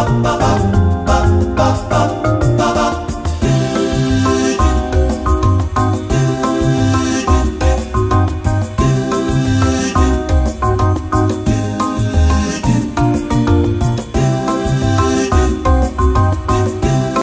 ba ba ba.